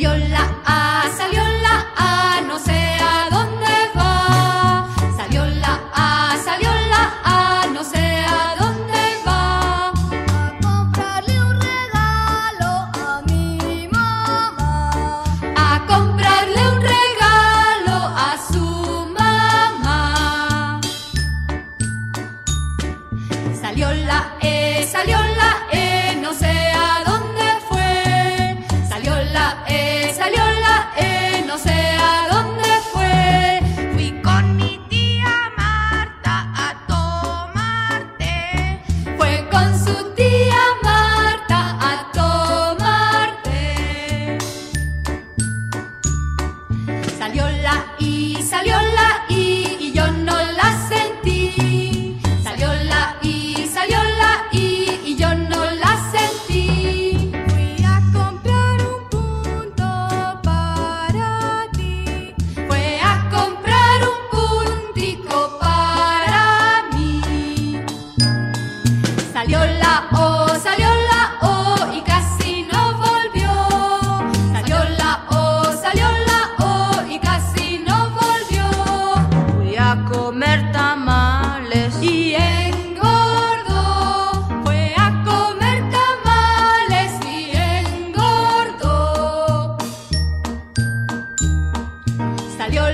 Salió la A, salió la A, no sé a dónde va. Salió la A, salió la A, no sé a dónde va. A comprarle un regalo a mi mamá. A comprarle un regalo a su mamá. Salió la E, salió la E, no sé a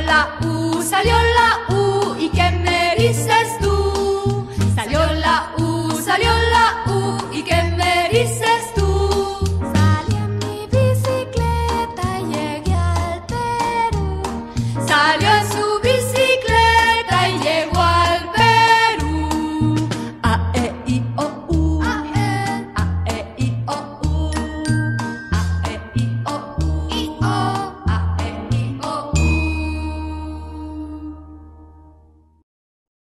la U, salió la